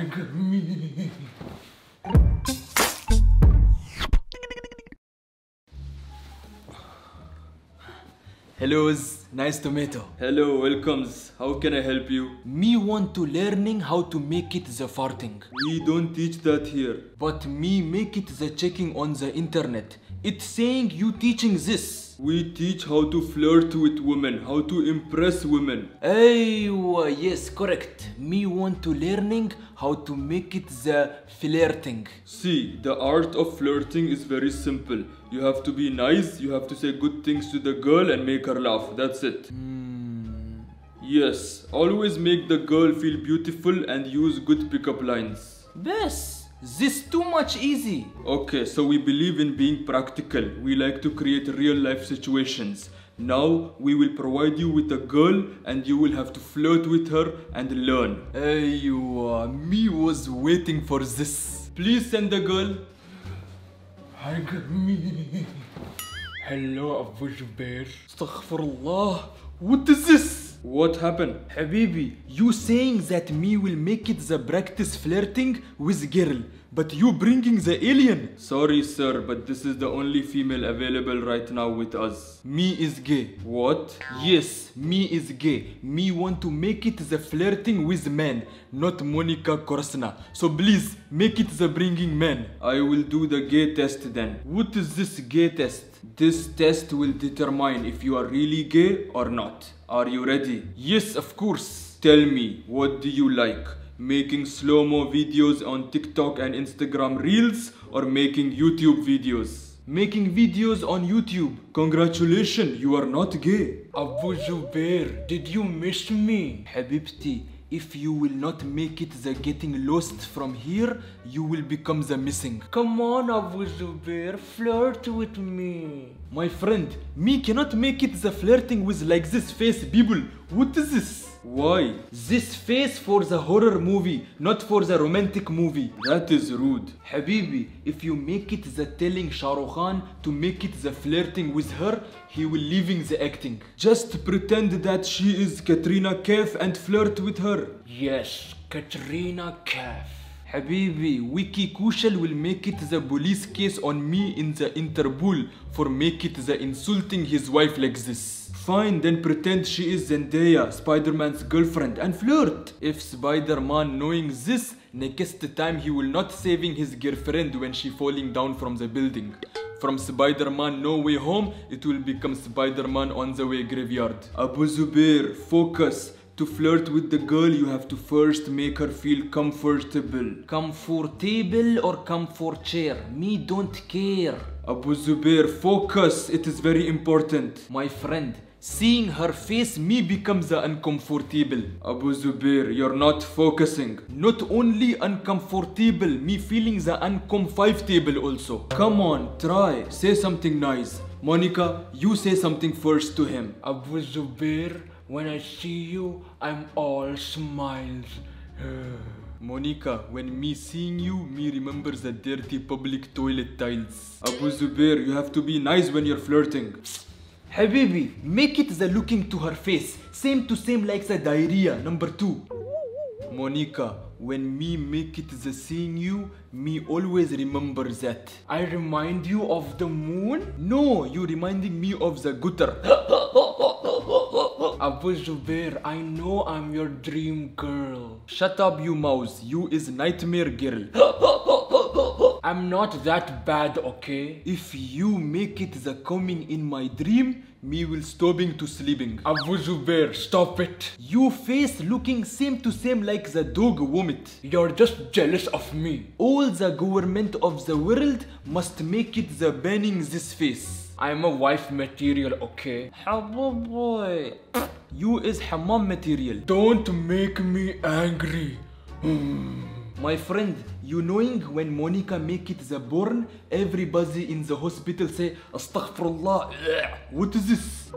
Hug me. Hello's, nice tomato. Hello, welcomes. How can I help you? Me want to learning how to make it the farting. We don't teach that here. But me make it the checking on the internet. It's saying you teaching this. We teach how to flirt with women, how to impress women. Aywa, yes, correct. Me want to learning how to make it the flirting. See, the art of flirting is very simple. You have to be nice, you have to say good things to the girl and make her laugh. That's it. Hmm. Yes, always make the girl feel beautiful and use good pickup lines. Bes, this too much easy. Okay, so we believe in being practical. We like to create real life situations. Now we will provide you with a girl and you will have to flirt with her and learn. Aywa, me was waiting for this. Please send the girl. Hug me. Hello, Abu Jubair. Astaghfirullah. What is this? What happened? Habibi, you saying that me will make it the practice flirting with girl, but you bringing the alien. Sorry, sir, but this is the only female available right now with us. Me is gay. What? Yes, me is gay. Me want to make it the flirting with man, not Monica Korsna. So please, make it the bringing man. I will do the gay test then. What is this gay test? This test will determine if you are really gay or not. Are you ready? Yes, of course. Tell me, what do you like? Making slow-mo videos on TikTok and Instagram Reels or making YouTube videos? Making videos on YouTube. Congratulations, you are not gay. Abu Zubair, did you miss me? Habibti, if you will not make it the getting lost from here, you will become the missing. Come on, Abu Zubair, flirt with me. My friend, me cannot make it the flirting with like this face, people. What is this? Why? This face for the horror movie, not for the romantic movie. That is rude. Habibi, if you make it the telling Shah Rukh Khan to make it the flirting with her, he will leaving the acting. Just pretend that she is Katrina Kaif and flirt with her. Yes, Katrina Kaif. Habibi, Vicky Kaushal will make it the police case on me in the Interpol for make it the insulting his wife like this. Fine, then pretend she is Zendaya, Spider-Man's girlfriend, and flirt. If Spider-Man knowing this, next time he will not saving his girlfriend when she falling down from the building. From Spider-Man No Way Home, it will become Spider-Man On The Way Graveyard. Abu Zubair, focus. To flirt with the girl, you have to first make her feel comfortable. Comfortable or comfort chair? Me don't care. Abu Zubair, focus. It is very important. My friend, seeing her face me becomes uncomfortable. Abu Zubair, you're not focusing. Not only uncomfortable, me feeling the uncomfortable also. Come on, try. Say something nice. Monica, you say something first to him. Abu Zubair, when I see you, I'm all smiles. Monica, when me seeing you, me remembers the dirty public toilet tiles. Abu Zubair, you have to be nice when you're flirting. Habibi, make it the looking to her face. Same to same like the diarrhea, number two. Monica, when me make it the seeing you, me always remember that. I remind you of the moon? No, you reminding me of the gutter. Abu Zubair, I know I'm your dream girl. Shut up, you mouse. You is nightmare girl. I'm not that bad, okay? If you make it the coming in my dream, me will stopping to sleeping. Abu Zubair, stop it. You face looking same to same like the dog vomit. You're just jealous of me. All the government of the world must make it the banning this face. I'm a wife material, okay? Habu boy. You is hammam material. Don't make me angry. Hmm. My friend, you knowing when Monica make it the born, everybody in the hospital say, Astaghfirullah. What is this?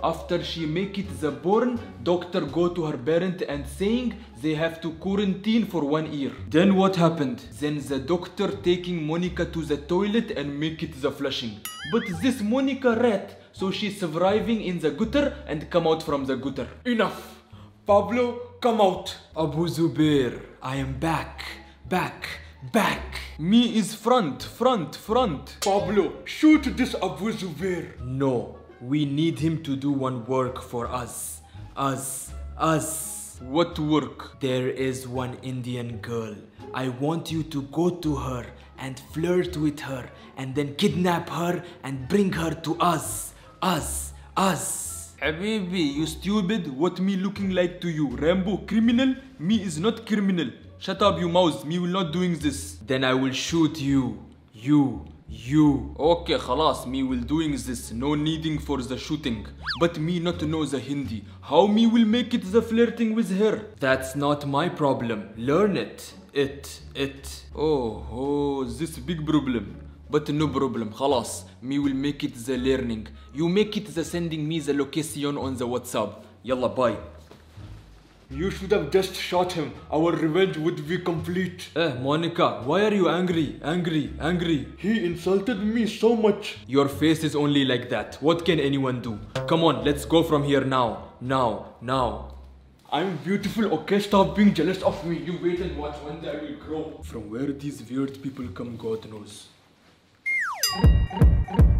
After she make it the born, doctor go to her parent and saying they have to quarantine for one year. Then what happened? Then the doctor taking Monica to the toilet and make it the flushing. But this Monica rat, so she's surviving in the gutter and come out from the gutter. Enough! Pablo, come out. Abu Zubair, I am back, back, back. Me is front, front, front. Pablo, shoot this Abu Zubair. No, we need him to do one work for us. Us, us. What work? There is one Indian girl. I want you to go to her and flirt with her and then kidnap her and bring her to us. Us, us. Habibi, you stupid. What me looking like to you? Rambo, criminal? Me is not criminal. Shut up, you mouse. Me will not doing this. Then I will shoot you. You, you. Okay, خلاص. Me will doing this. No needing for the shooting. But me not know the Hindi. How me will make it the flirting with her? That's not my problem. Learn it. It, it. Oh, oh, this big problem. But no problem, خلاص. Me will make it the learning. You make it the sending me the location on the WhatsApp. Yalla, bye. You should have just shot him. Our revenge would be complete. Eh, Monica, why are you angry? Angry, angry. He insulted me so much. Your face is only like that. What can anyone do? Come on, let's go from here now. Now, now. I'm beautiful, okay? Stop being jealous of me. You wait and watch one day I will grow. From where these weird people come, God knows. Thank you.